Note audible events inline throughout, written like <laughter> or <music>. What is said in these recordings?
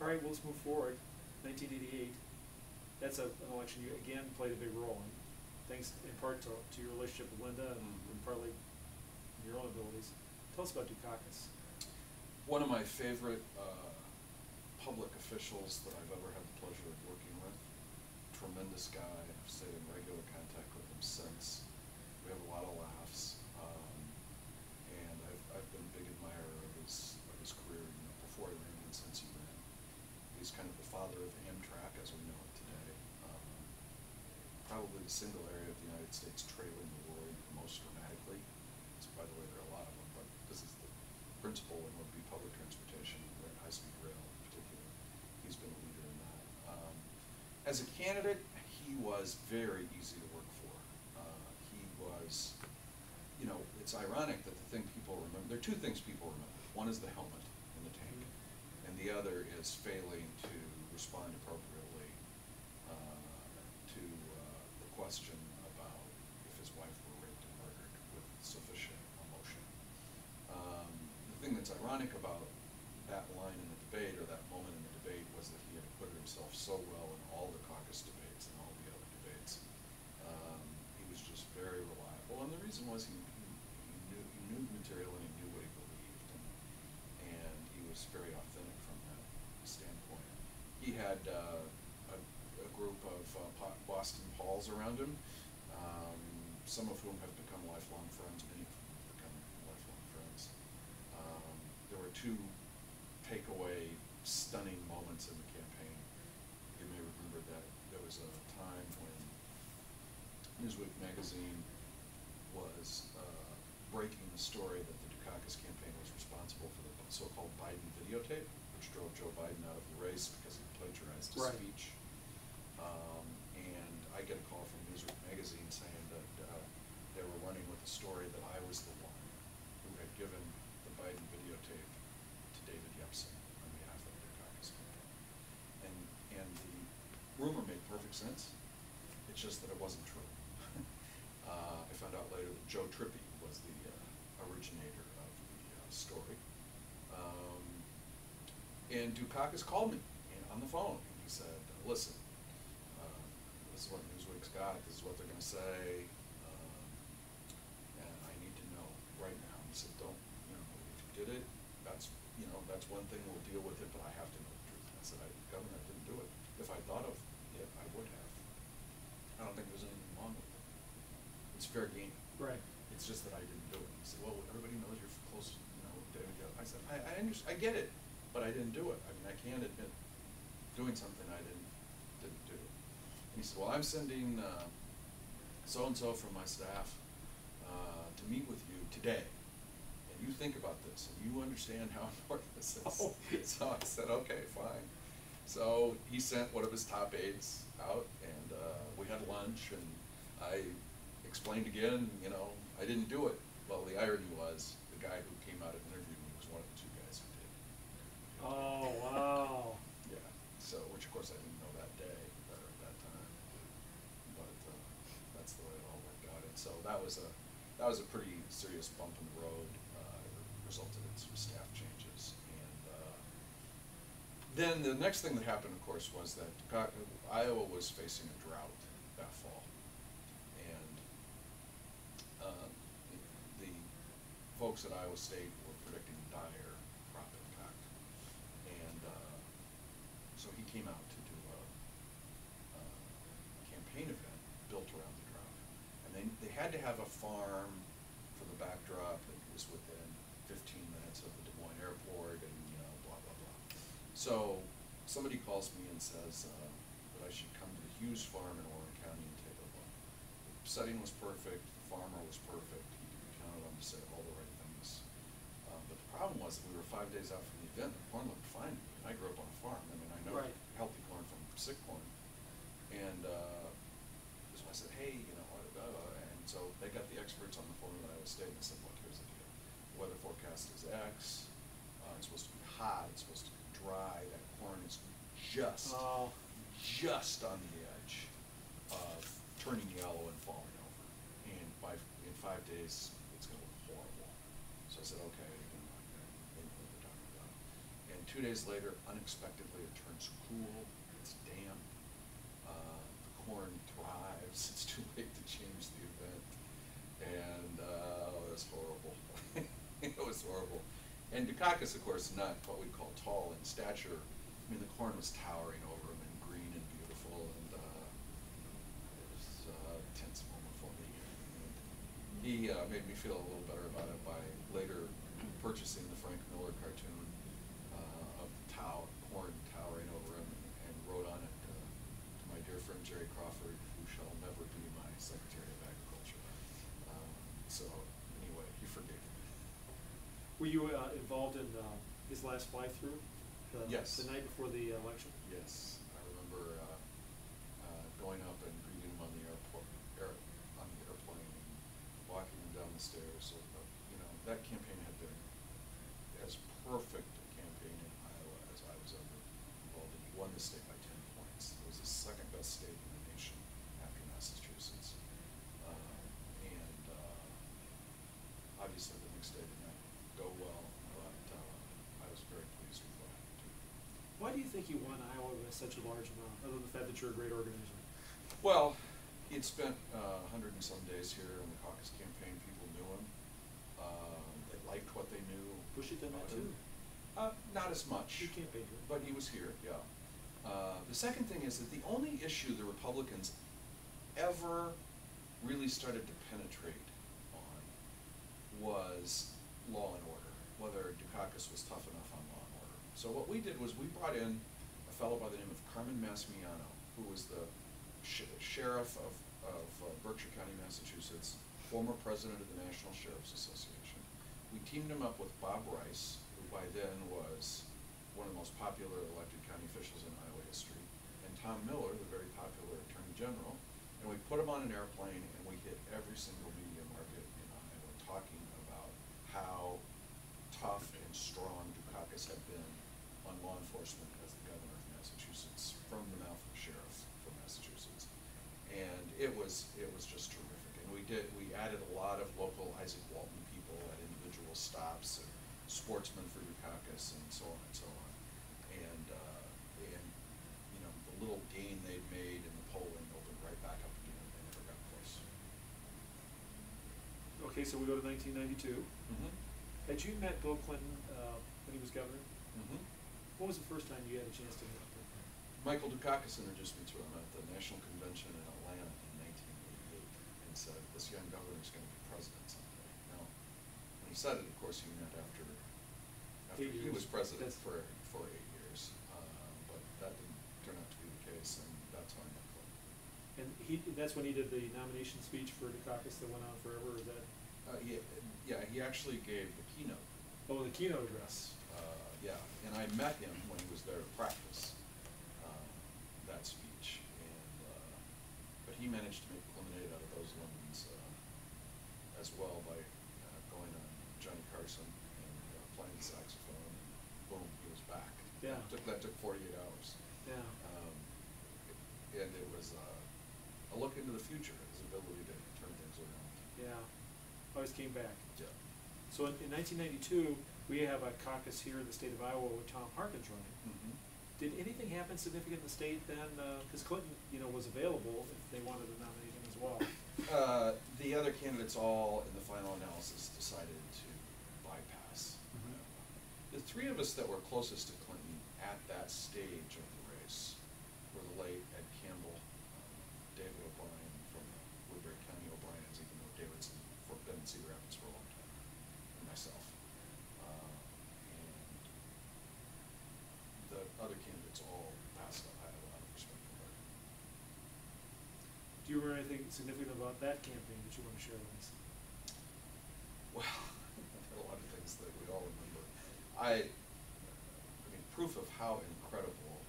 All right, well, let's move forward. 1988. That's a, an election you again played a big role in, thanks in part to, to your relationship with Linda and, Mhm. and partly your own abilities. Tell us about Dukakis. One of my favorite uh, public officials that I've ever had the pleasure of working with. Tremendous guy. I've stayed in regular contact with him since. We have a lot of laughs. Um, and I've, I've been a big admirer of his, of his career, you know, before he ran and since he ran. He's kind of the father of Amtrak as we know it today. Um, probably the single area of the United States trailing the world most dramatically. So, by the way, there are a lot of them, but this is the principal one would be public transportation, high-speed rail in particular. He's been a leader in that. Um, as a candidate, he was very easy to work for. Uh, he was, you know, it's ironic that the thing people remember, there are two things people remember. One is the helmet in the tank, and the other is failing to respond appropriately uh, to uh, the question about if his wife were raped and murdered with sufficient emotion. Um, the thing that's ironic about that line in the debate, or that moment in the debate, was that he had acquitted himself so well in all the caucus debates and all the other debates. Um, he was just very reliable, and the reason was he, he, he knew he knew material and he knew what he believed, and, and he was very authentic from that standpoint. He had uh, group of uh, Boston Pauls around him, um, some of whom have become lifelong friends, many of whom have become lifelong friends. Um, there were two takeaway stunning moments in the campaign. You may remember that there was a time when Newsweek magazine was uh, breaking the story that the Dukakis campaign was responsible for the so-called Biden videotape, which drove Joe Biden out of the race because he plagiarized his Right. speech. Um, and I get a call from Newsweek magazine saying that uh, they were running with the story that I was the one who had given the Biden videotape to David Yepsen on behalf of the Dukakis campaign. And, and the rumor made perfect sense, it's just that it wasn't true. <laughs> Uh, I found out later that Joe Trippi was the uh, originator of the uh, story. Um, and Dukakis called me on the phone, and he said, listen, this is what Newsweek's got, this is what they're gonna say, um, and I need to know right now. He said, don't, you know, if you did it, that's, you know, that's one thing, we'll deal with it, but I have to know the truth. I said, I, Governor, I didn't do it. If I thought of it, I would have. I don't think there's anything wrong with it. It's fair game. Right. It's just that I didn't do it. He said, well, everybody knows you're close, you know, Yell. I said, I, I I get it, but I didn't do it. I mean, I can't admit doing something I didn't, didn't do. He said, well, I'm sending, uh, so-and-so from my staff, uh, to meet with you today. And you think about this, and you understand how <laughs> important this is. Oh. So I said, okay, fine. So he sent one of his top aides out, and, uh, we had lunch, and I explained again, you know, I didn't do it. Well, the irony was, the guy who came out and interviewed me was one of the two guys who did. Oh, wow. Yeah, so, which of course I didn't know that day, or at that time. But, uh, that's the way it all worked out. And so that was a, that was a pretty serious bump in the road, uh, resulted in some staff changes. And, uh, then the next thing that happened, of course, was that Iowa was facing a drought that fall. And, uh, the folks at Iowa State were predicting dire crop impact. And, uh, so he came out to do a, a campaign event built around the drought. And they, they had to have a farm for the backdrop that was within fifteen minutes of the Des Moines airport and, you know, blah, blah, blah. So, somebody calls me and says, uh, that I should come to the Hughes Farm in Warren County and take a look. The setting was perfect, the farmer was perfect, he counted on to say all the right things. Uh, but the problem was that we were five days out from the event, the corn looked fine and I grew up on a farm, I mean, I know Right. healthy corn from sick corn. And, uh, so I said, hey, you know, so they got the experts on the phone at Iowa State, and said, look, here's the deal. The weather forecast is X, uh, it's supposed to be hot, it's supposed to be dry, that corn is just, Oh. just on the edge of turning yellow and falling over. And by, in five days, it's gonna look horrible. So I said, okay, you know, okay, they know what they're talking about. And two days later, unexpectedly, it turns cool, it's damp, uh, corn thrives, it's too late to change the event. And, uh, oh, it was horrible. <laughs> It was horrible. And Dukakis, of course, not what we'd call tall in stature. I mean, the corn was towering over him and green and beautiful, and, uh, it was uh, a tense moment for me. And He, uh, made me feel a little better about it by later purchasing the Frank Miller cartoon, uh, of Tow, corn towering over him, and wrote on it, uh, to my dear friend Jerry Crawford, who shall never be my Secretary of Agriculture. Um, So, anyway, he forgave me. Were you, uh, involved in, uh, his last fly-through? Yes. The night before the election? Yes, I remember, uh, uh, going up and greeting him on the airport, air, on the airplane, and walking him down the stairs, so, uh, you know, that campaign had been as perfect a campaign in Iowa as I was ever involved in. He won the state by ten points. It was the second best state in the nation after Massachusetts. Uh, and, uh, obviously the next day did not go well, but, uh, I was very pleased with what happened too. Why do you think you won Iowa by such a large amount, other than the fact that you're a great organizer? Well, he'd spent uh, hundred and some days here in the caucus campaign. People knew him. Uh, they liked what they knew. Bush had done that too. Uh, not as much. You campaigned here. But he was here, yeah. Uh, the second thing is that the only issue the Republicans ever really started to penetrate on was law and order, whether Dukakis was tough enough on law and order. So what we did was we brought in a fellow by the name of Carmen Massimiano, who was the sh- sheriff of, of uh, Berkshire County, Massachusetts, former president of the National Sheriff's Association. We teamed him up with Bob Rice, who by then was one of the most popular elected county officials in Iowa history, and Tom Miller, the very popular Attorney General. And we put them on an airplane and we hit every single media market in Iowa talking about how tough and strong Dukakis had been on law enforcement as the governor of Massachusetts, from the mouth of sheriff from Massachusetts. And it was, it was just terrific. And we did, we added a lot of local Izaak Walton people at individual stops, and sportsmen for Dukakis, and so on and so on. And, uh, and, you know, the little gain they'd made in the polling opened right back up again, and they never got close. Okay, so we go to nineteen ninety-two. Mm-hmm. Had you met Bill Clinton, uh, when he was governor? Mm-hmm. When was the first time you had a chance to meet him? Michael Dukakis introduced me to him at the National Convention in Atlanta in nineteen eighty-eight and said, this young governor is gonna be president someday. Now, when he said it, of course, he meant after, after Eight he years. was president That's- for, for eight years. Uh, but that didn't turn out to be the case, and that's how I met Clinton. And he, that's when he did the nomination speech for Dukakis that went on forever, or is that, Uh, yeah, yeah, he actually gave the keynote oh, the keynote address? Uh, yeah, and I met him when he was there to practice, that speech, and, uh, but he managed to make lemonade out of those lemons, uh, as well by, uh, going on Johnny Carson and, uh, playing the saxophone, and boom, he was back. Yeah. Took, that took forty-eight hours. Yeah. Um, and it was, uh, a look into the future, his ability to turn things around. Yeah, always came back. Yeah. So in, in nineteen ninety-two, we have a caucus here in the state of Iowa with Tom Harkin's running. Mm-hmm. Did anything happen significant in the state then, uh 'cause cause Clinton, you know, was available if they wanted to nominate him as well? Uh, the other candidates all, in the final analysis, decided to bypass. Mhm. The three of us that were closest to Clinton at that stage of the race were the late Ed Campbell, uh, David O'Brien from the Woodbury County O'Briens, even though David's for, been in Cedar Rapids for a long time, and myself. Uh, and the other candidates all passed up. I had a lot of respect for them. Do you remember anything significant about that campaign that you wanna share with us? Well, there <laughs> are a lot of things that we all remember. I, I mean, proof of how incredible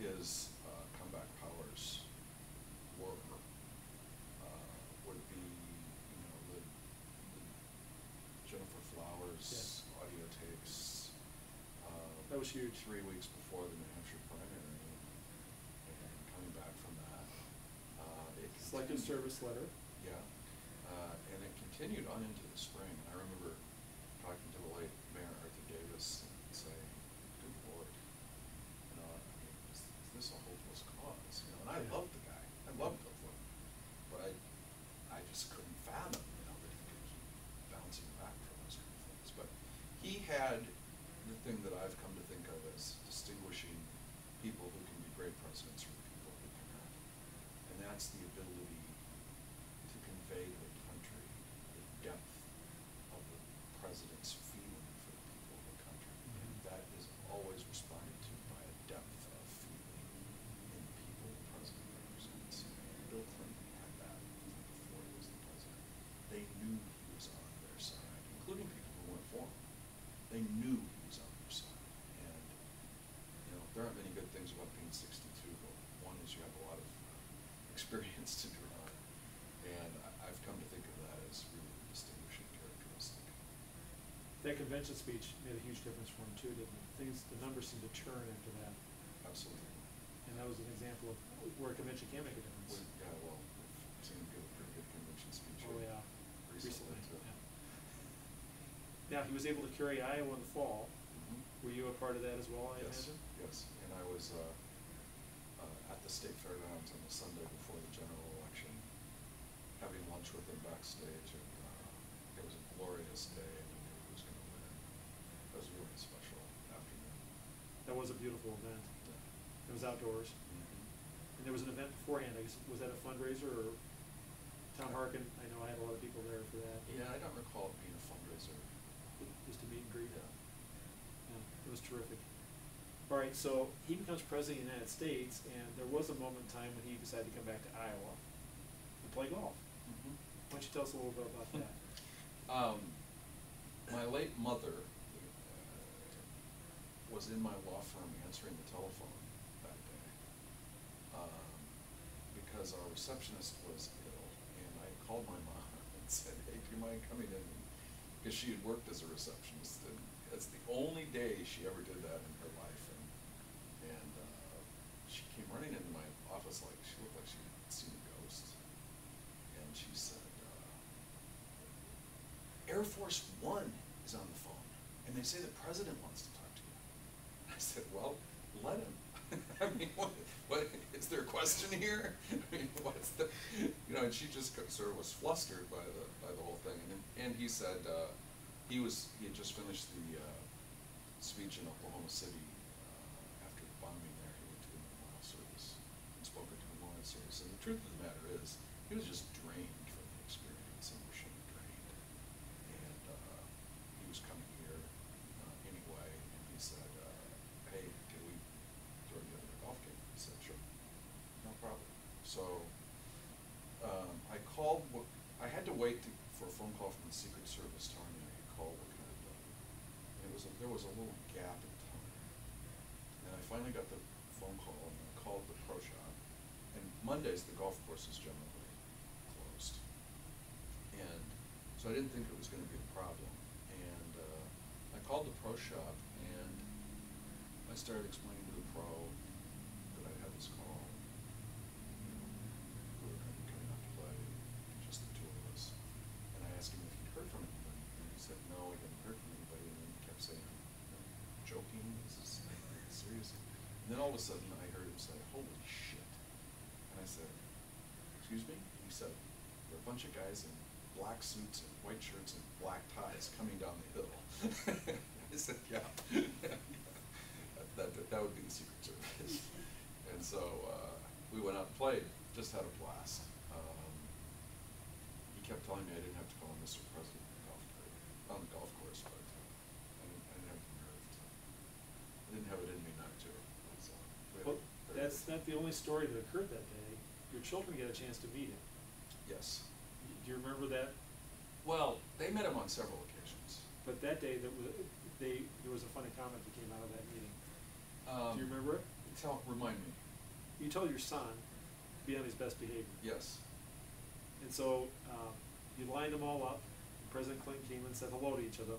his uh, comeback powers were uh, would be, you know, the, the Gennifer Flowers Yeah. audio tapes. Uh, That was huge. Three weeks before the New Hampshire primary, and coming back from that. Uh, a service letter. yeah, uh, and it continued on into the spring. always responded to by a depth of feeling in people the president represents. Bill Clinton had that before he was the president. They knew he was on their side, including people who weren't for him. They knew he was on their side. And, you know, there aren't many good things about being 62, but one is you have a lot of uh, <laughs> experience to draw on. And That convention speech made a huge difference for him too, didn't it? Things, the numbers seemed to turn after that, Absolutely. and that was an example of where a convention can make a difference. We- Yeah, well, we've seen him give a pretty good convention speech. Oh, yeah, Recently, recently, yeah. Now, he was able to carry Iowa in the fall. Mhm. Were you a part of that as well, I Yes, imagine? yes, and I was, uh, uh, at the state fairgrounds on the Sunday before the general election, having lunch with him backstage, and, uh, it was a glorious day, and we knew who was gonna win. It was a really special afternoon. That was a beautiful event. Yeah. It was outdoors. Mhm. And there was an event beforehand, I guess, was that a fundraiser or Tom Harkin? I know I had a lot of people there for that. Yeah, I don't recall it being a fundraiser. Just a meet and greet. Yeah. Yeah, it was terrific. All right, so he becomes president of the United States, and there was a moment in time when he decided to come back to Iowa and play golf. Mhm. Why don't you tell us a little bit about that? <laughs> Um, my late mother was in my law firm answering the telephone that day. Um, because our receptionist was ill, and I called my mom <laughs> and said, hey, do you mind coming in? Because she had worked as a receptionist, and it's the only day she ever did that in her life, and, and, uh, she came running into my office like, she looked like she'd seen a ghost. And she said, uh, Air Force One is on the phone, and they say the president wants to talk. I said, well, let him. <laughs> I mean, what, what, is there a question here? <laughs> I mean, what's the, you know, and she just sort of was flustered by the, by the whole thing. And, and he said, uh, he was, he had just finished the, uh, speech in Oklahoma City, uh, after the bombing there. He went to the memorial service and spoke at the memorial service. And the truth of the matter is, he was just drained from the experience, emotionally drained. And, uh, he was coming here, uh, anyway, and he said, uh, hey, can we throw together a golf game? I said, sure, no problem. So, um, I called, what, I had to wait to, for a phone call from Secret Service telling me I could call what kind of, and it was, a, there was a little gap in time. And I finally got the phone call and I called the pro shop. And Mondays, the golf course is generally closed. And so I didn't think it was gonna be a problem. And, uh, I called the pro shop and I started explaining to the pro that I had this call. You know, we were gonna be coming out to play, just the two of us. And I asked him if he'd heard from anybody, and he said, no, I hadn't heard from anybody, and then he kept saying, "Are you joking, is this serious? And then all of a sudden, I heard him say, holy shit. And I said, excuse me? He said, there are a bunch of guys in black suits and white shirts and black ties coming down the hill. <laughs> I said, yeah. That, that, that would be the Secret Service. And so, uh, we went out and played, just had a blast. Um, he kept telling me I didn't have to call him Mr. President on the golf cart, on the golf course, but, uh, I didn't, I didn't have the nerve to. I didn't have it in me not to, so. we had Well, a very that's good- not the only story that occurred that day. Your children get a chance to meet him. Yes. Do you remember that? Well, they met him on several occasions. But that day, there was, they, there was a funny comment that came out of that meeting. Um, Do you remember it? Tell, remind me. You told your son to be on his best behavior. Yes. And so, um, you lined them all up, President Clinton came and said hello to each of them,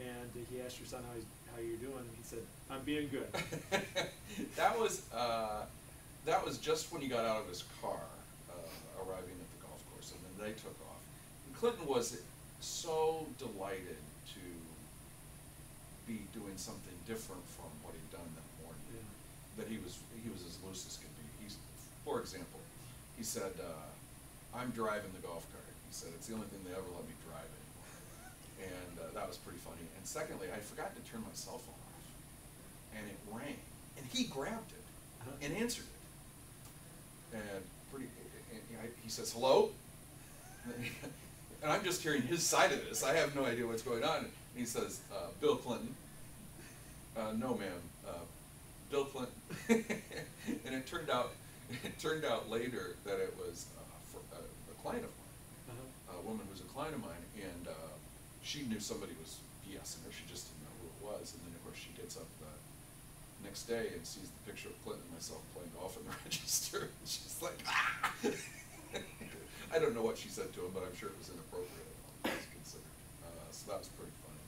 and he asked your son how he's, how you're doing, and he said, I'm being good. <laughs> that was uh, that was just when he got out of his car, uh, arriving at the golf course, and then they took off. And Clinton was so delighted to be doing something different from what he'd done that morning Yeah. that he was he was as loose as could be. He's, for example, he said, uh, "I'm driving the golf cart." He said, "It's the only thing they ever let me drive anymore," and uh, that was pretty funny. And secondly, I'd forgotten to turn my cell phone off, and it rang, and he grabbed it Uh-huh. and answered it, and pretty. And I, he says, "Hello," and I'm just hearing his side of this. I have no idea what's going on. And he says, uh, "Bill Clinton." Uh, no, ma'am. Uh, Bill Clinton. <laughs> and it turned out, it turned out later that it was uh, for, uh, a client of mine, Uh-huh. a woman who was a client of mine, and uh, she knew somebody was BSing her. She just didn't know who it was. And then, of course, she gets up the next day and sees the picture of Clinton and myself playing golf in the <laughs> register. <laughs> And she's like, ah! <laughs> I don't know what she said to him, but I'm sure it was inappropriate, things considered. Uh, so that was pretty funny.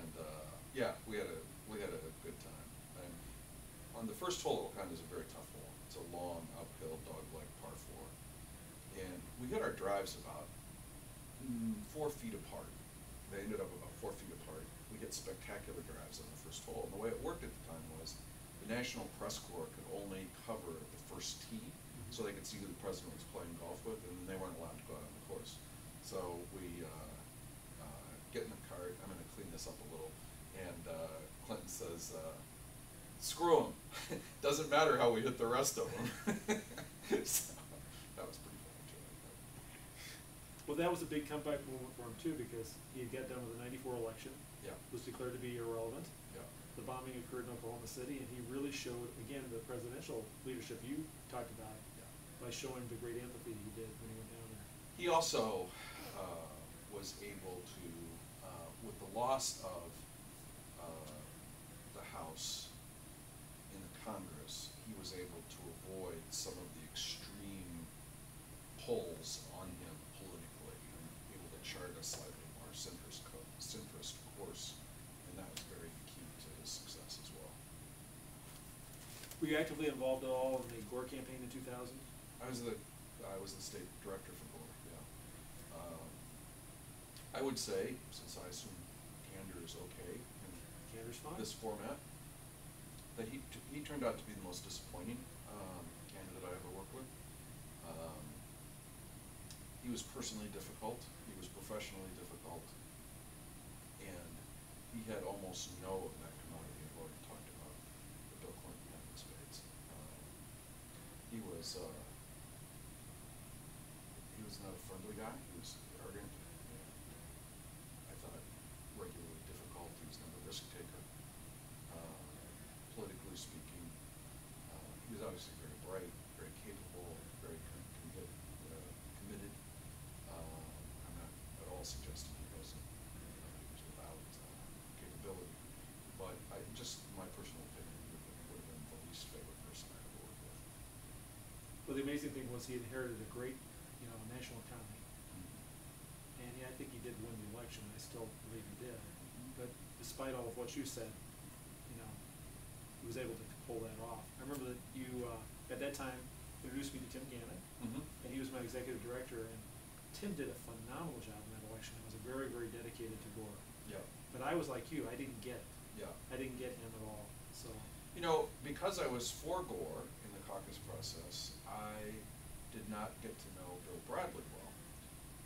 And, uh, yeah, we had a, we had a good time. And on the first hole, Oakland is a very tough hole. It's a long uphill dogleg par four. And we hit our drives about mm, four feet apart. They ended up about four feet apart. We hit spectacular drives on the first hole. And the way it worked at the time was the National Press Corps could only cover the first tee, so they could see who the president was playing golf with, and they weren't allowed to go out on the course. So we uh, uh, get in the cart. I'm going to clean this up a little. And uh, Clinton says, uh, screw them. <laughs> Doesn't matter how we hit the rest of them. <laughs> so, that was pretty funny, too. Well, that was a big comeback moment for him too, because he had got done with the ninety-four election, Yeah, was declared to be irrelevant. The bombing occurred in Oklahoma City, and he really showed, again, the presidential leadership you talked about, by showing the great empathy he did when he went down there. He also uh, was able to, uh, with the loss of uh, the House in the Congress, he was able to avoid some of the extreme pulls on him politically and able to chart a slightly more centrist, co- centrist course, and that was very key to his success as well. Were you actively involved at all in the Gore campaign in two thousand? I was the, I was the state director for Gore, yeah. Um, I would say, since I assume candor is okay in this format, that he, he turned out to be the most disappointing, um, candidate I ever worked with. Um, he was personally difficult, he was professionally difficult, and he had almost no of that commodity I've already talked about, that Bill Clinton had in spades. Um, He was, uh, he was not a friendly guy, he was arrogant, and I thought regularly difficult, he was not a risk taker. Uh, politically speaking, uh, he was obviously very bright, very capable, very com- commit, uh, committed. Um, I'm not at all suggesting he wasn't, uh, he was without, uh, capability, but I, just my personal opinion, would have been the least favorite person I ever worked with. Well, the amazing thing was he inherited a great, you know, national economy. And yeah, I think he did win the election, I still believe he did. But despite all of what you said, you know, he was able to pull that off. I remember that you, uh, at that time, introduced me to Tim Gannon, Mhm. and he was my executive director, and Tim did a phenomenal job in that election, He was very, very dedicated to Gore. Yeah, But I was like you, I didn't get, yeah. I didn't get him at all, so. You know, because I was for Gore caucus process, I did not get to know Bill Bradley well.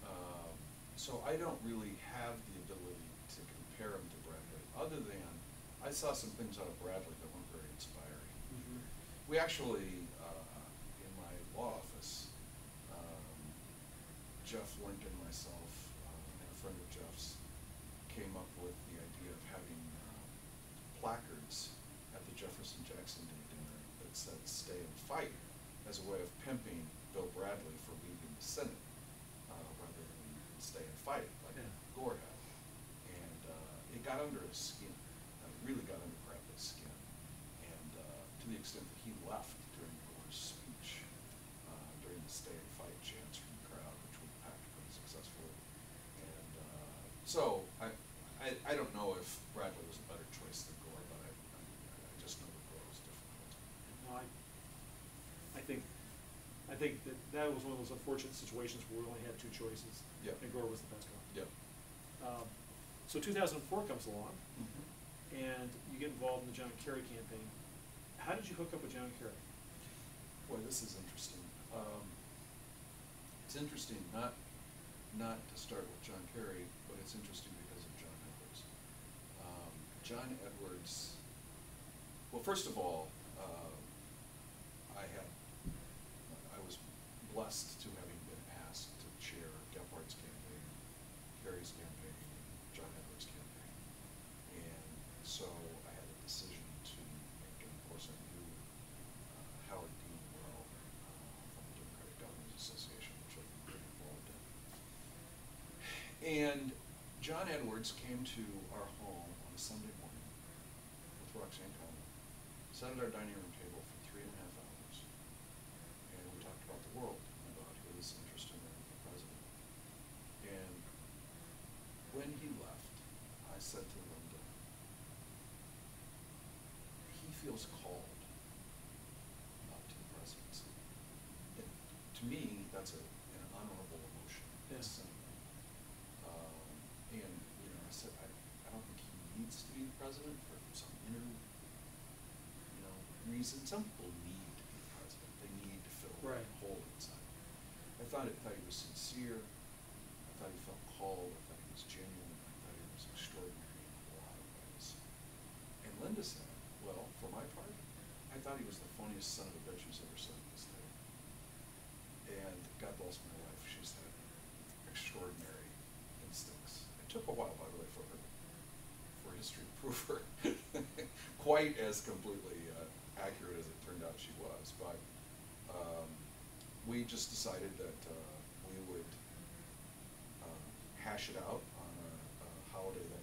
Um, so I don't really have the ability to compare him to Bradley, other than I saw some things out of Bradley that weren't very inspiring. We actually, uh, in my law office, um, Jeff Lincoln, myself, uh, and a friend of Jeff's came up with the idea of having uh, placards at the Jefferson Jackson Day that said "Stay and Fight" as a way of pimping Bill Bradley for leaving the Senate uh, rather than "Stay and Fight" like Yeah. Gore had. And uh, it got under his skin. Uh, It really got under Bradley's skin. And uh, to the extent that he left during Gore's speech, uh, during the stay and fight chants from the crowd, which we packed pretty successfully. And uh, so I, I, I don't know if Bradley was a better choice than Gore, but I, I, I just know that Gore was difficult. No, I, I think, I think that was one of those unfortunate situations where we only had two choices. Yeah. And Gore was the best one. Yep. Um, so two thousand and four comes along, Mhm. and you get involved in the John Kerry campaign. How did you hook up with John Kerry? Boy, this is interesting. Um, it's interesting not not to start with John Kerry, but it's interesting because of John Edwards. Um, John Edwards. Well, first of all, uh, I had blessed to having been asked to chair Gephardt's campaign, Kerry's campaign, John Edwards' campaign, and so I had a decision to make. And of course, I knew uh, Howard Dean well uh, from the Democratic Governors Association, which I've been involved in. And John Edwards came to our home on a Sunday morning with Roxanne Conlin sat at our dining room table for three and a half hours, and we talked about the world, and about his interest in running for president. And when he left, I said to Linda, he feels called up to the presidency. And to me, that's a, an honorable emotion, a Yeah. Um, and, you know, I said, I, I don't think he needs to be the president for some inner, you know, reason. Some people need to be president, they need to fill Right. that hole inside. I thought it, thought he was sincere, I thought he felt called, I thought he was genuine, I thought he was extraordinary in a lot of ways. And Linda said, well, for my part, I thought he was the funniest son of a bitch who's ever at this table. And God bless my wife, she's had extraordinary instincts. It took a while, by the way, for her, for history to <laughs> prove her quite as completely uh, accurate as it turned out she was. But um, we just decided that uh, we would um, hash it out on a, a holiday that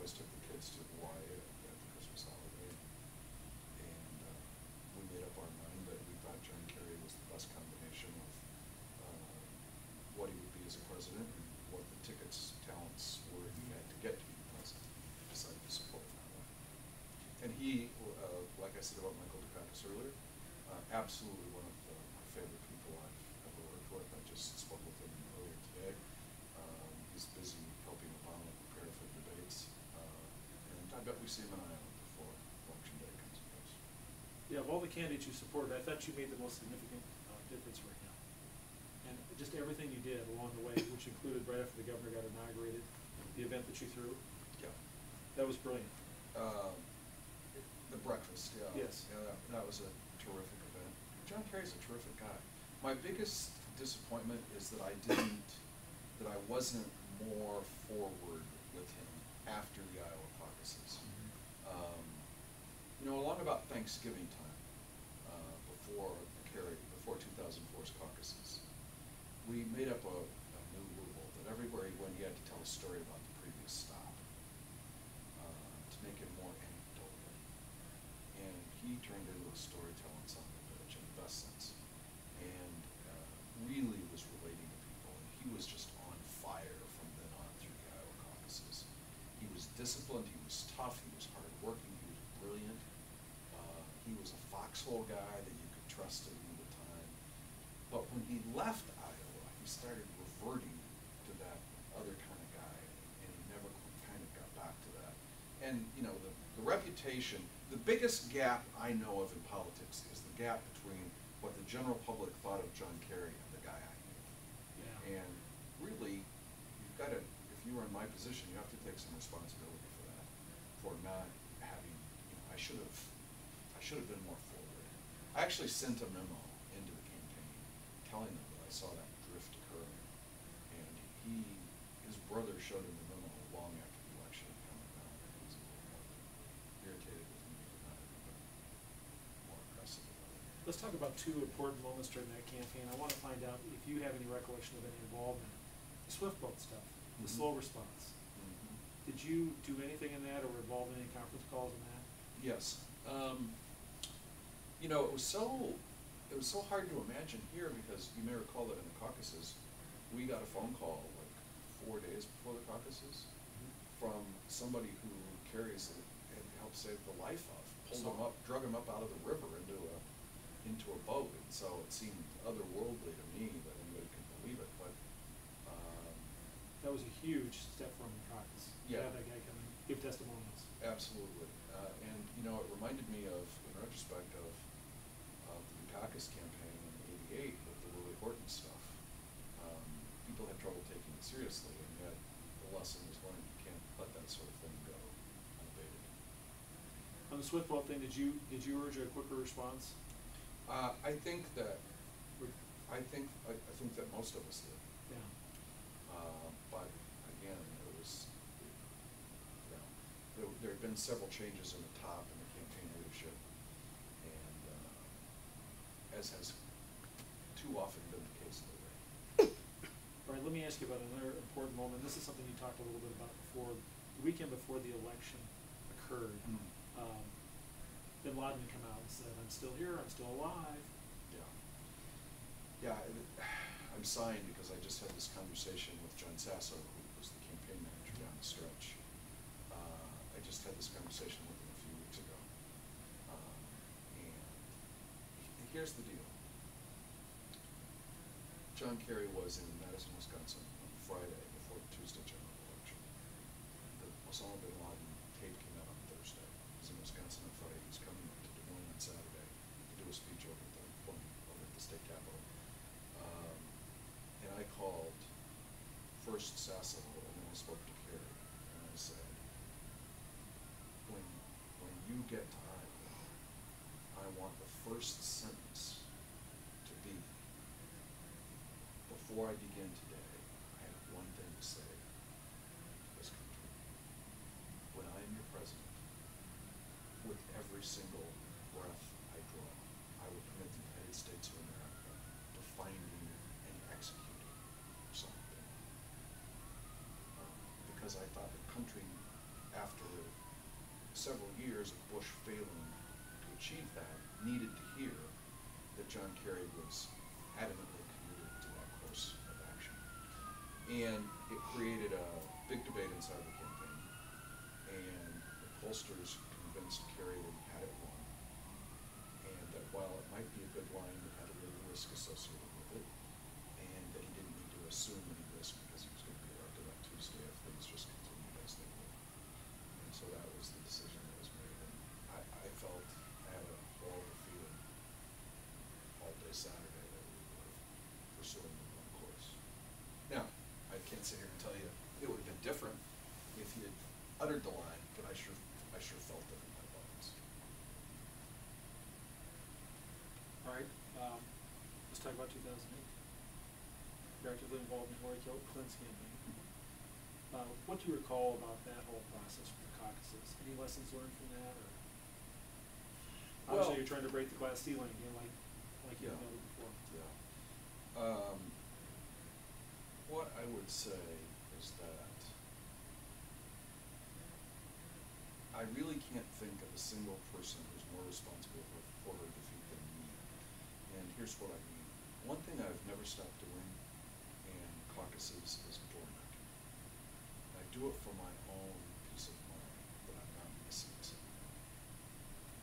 always took the kids to Hawaii at, the Christmas holiday. And uh, we made up our mind that we thought John Kerry was the best combination of uh, what he would be as a president and what the tickets, talents were he had to get to be president. Decided to support him that way. And he, uh, like I said about Michael Dukakis earlier, uh, absolutely one of the, my favorite people I've ever worked with. I just spoke with him earlier today. Um, he's busy helping Obama prepare for debates. Uh, and I bet we see him in Iowa before election day comes and goes. Yeah, of all the candidates you supported, I thought you made the most significant uh, difference right now. And just everything you did along the way, which included right after the governor got inaugurated, the event that you threw, Yeah. that was brilliant. Um, the breakfast, yeah. Yes. Yeah, that, that was a terrific event. John Kerry's a terrific guy. My biggest disappointment is that I didn't, that I wasn't more forward with him after the Iowa caucuses. Um, you know, along about Thanksgiving time, before Kerry, before 2004's caucuses, we made up a, a new rule that everywhere he went, he had to tell a story about the previous stop uh, to make it more anecdotal. And he turned into a storytelling son of a bitch in the best sense. And uh, really was relating to people. And he was just on fire from then on through the Iowa caucuses. He was disciplined, he was tough, he was hardworking, he was brilliant. Uh, he was a foxhole guy that you could trust at any time. But when he left Iowa, he started reverting to that other kind of guy, and he never kind of got back to that. And, you know, the, the reputation, the biggest gap I know of in politics is the gap between what the general public thought of John Kerry and the guy I knew. Yeah. And really, you've got to, if you were in my position, you have to take some responsibility for that, for not having, you know, I should have, I should have been more forward. I actually sent a memo into the campaign telling them that I saw that drift occurring. And he, his brother showed him the memo long after the election had come he was a little more irritated with me for not having more aggressive about it. Let's talk about two important moments during that campaign. I want to find out if you have any recollection of any involvement. The Swift boat stuff, the Mhm. slow response. Mhm. Did you do anything in that or involve in any conference calls in that? Yes. Um, you know, it was so it was so hard to imagine here because you may recall that in the caucuses, we got a phone call like four days before the caucuses from somebody who carries it had helped save the life of, pulled him up, drug him up out of the river into a into a boat, and so it seemed otherworldly to me that anybody could believe it, but um, That was a huge step from the caucus. To Yeah. have that guy come and give testimonials. Absolutely, uh, and, you know, it reminded me of, in retrospect, of, of the Dukakis campaign in eighty-eight with the Willie Horton stuff. Um, people had trouble taking it seriously, and yet the lesson was learned, you can't let that sort of thing go unabated. On the Swift boat thing, did you, did you urge a quicker response? Uh, I think that, I think, I, I think that most of us did. Yeah. Uh, but again, it was, you know, there, there had been several changes in the top in the campaign leadership. And, uh, as has too often been the case lately. <coughs> All right, let me ask you about another important moment. This is something you talked a little bit about before, the weekend before the election occurred. Mm. Um, Bin Laden come out and said, I'm still here, I'm still alive. Yeah. Yeah, <sighs> I'm sighing because I just had this conversation with John Sasso, who was the campaign manager down the stretch. Uh, I just had this conversation with him a few weeks ago. Um, And he- here's the deal. John Kerry was in Madison, Wisconsin on Friday before the Tuesday general election. The Osama bin Laden tape came out on Thursday. He was in Wisconsin on Friday. He was coming to Des Moines on Saturday to do a speech over at the, over at the state capitol. Um, and I called first Sasso and then I spoke to Kerry and I said, when, when you get to Iowa, I want the first sentence to be, before I begin today, I have one thing to say to this country. When I am your president, with every single breath I draw, I will commit the United States of America to finding and executing Laden. Um, Because I thought the country, after several years of Bush failing achieve that, needed to hear that John Kerry was adamantly committed to that course of action. And it created a big debate inside the campaign, and the pollsters convinced Kerry that he had it wrong, and that while it might be a good line, it had a little risk associated with it, and that he didn't need to assume any risk because he was going to be elected on Tuesday if things just continued as they were. And so that was the decision that was made, and I, I felt, I had a horrible feeling all day Saturday that we were pursuing the wrong course. Now, I can't sit here and tell you it would have been different if he had uttered the line, but I sure, I sure felt it in my bones. All right, um, let's talk about two thousand eight. You're actively involved in Hillary Clinton's campaign. Uh, what do you recall about that whole process from the caucuses? Any lessons learned from that, or? Well- you're trying to break the glass ceiling again, like, like you Yeah. noted before. Yeah. Um, what I would say is that I really can't think of a single person who's more responsible for, for her defeat than me. And here's what I mean. One thing I've never stopped doing in caucuses is door knocking. I do it for my own peace of mind that I'm not missing something.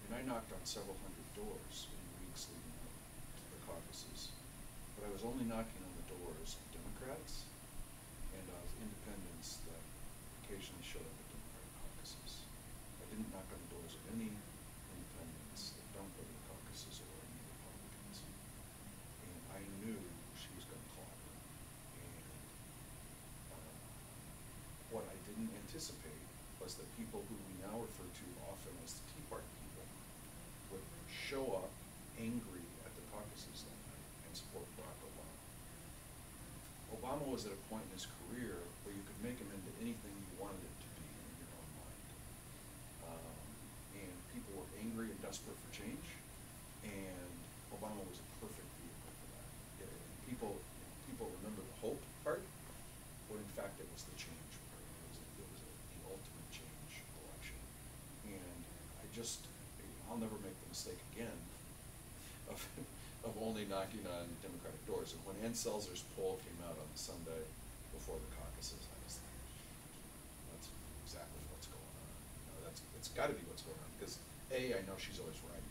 And I knocked on several hundred doors in the weeks leading up to the caucuses, but I was only knocking on the doors of Democrats and of independents that occasionally showed up at Democratic caucuses. I didn't knock on the doors of any independents that don't go to the caucuses or any Republicans. And I knew she was gonna clobber. And, uh, what I didn't anticipate was that people who we now refer to often as the Tea Party people would show up angry at the caucuses that night and support Barack Obama. Obama was at a point in his career where you could make him into anything you wanted him to be in your own mind. Um, and people were angry and desperate for change, and Obama was a perfect vehicle for that. Yeah, and people, people remember the hope part, when in fact it was the change part. It was, it was a, the ultimate change election. And I just, I'll never make the mistake again of, of only knocking on Democratic doors. And when Ann Selzer's poll came out on the Sunday before the caucuses, I was like, that's exactly what's going on. Know, that's, it's gotta be what's going on, because A, I know she's always right,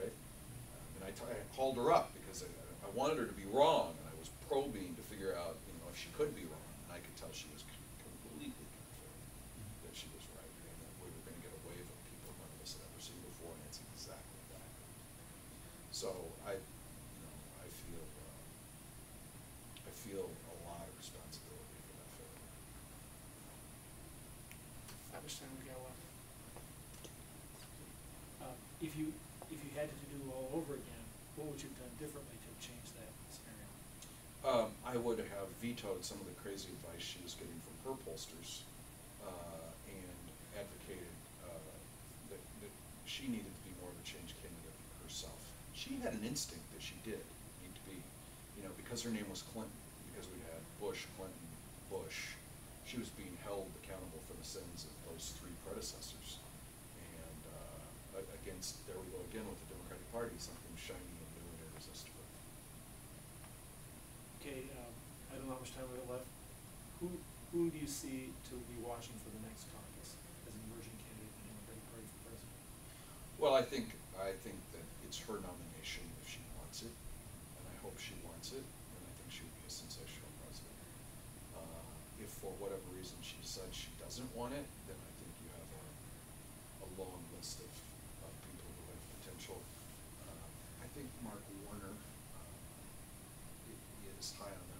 right? Um, and I called her up because I, I wanted her to be wrong, and I was probing to figure out, you know, if she could be wrong. And I could tell she was c- completely confident that she was right, and that we were gonna get a wave of people none of us had ever seen before, and it's exactly what happened. So I, you know, I feel, uh, I feel a lot of responsibility for that failure. Time we got left? Uh, if you, if you had to do it all over again, what would you have done differently to change that scenario? Um, I would have vetoed some of the crazy advice she was getting from her pollsters, uh, and advocated, uh, that, that she needed to be more of a change candidate herself. She had an instinct that she did need to be, you know, because her name was Clinton, because we had Bush, Clinton, Bush, she was being held accountable for the sins of those three predecessors. And, uh, against, there we go again with the Democratic Party, something shiny and new and irresistible. Okay, um, I don't know how much time we have left. Who, who do you see to be watching for the next caucus as an emerging candidate in the Democratic Party for president? Well, I think, I think that it's her nomination if she wants it, and I hope she wants it, and I think she would be a sensational if for whatever reason she said she doesn't want it, then I think you have a, a long list of, of people who have potential. Uh, I think Mark Warner uh, is high on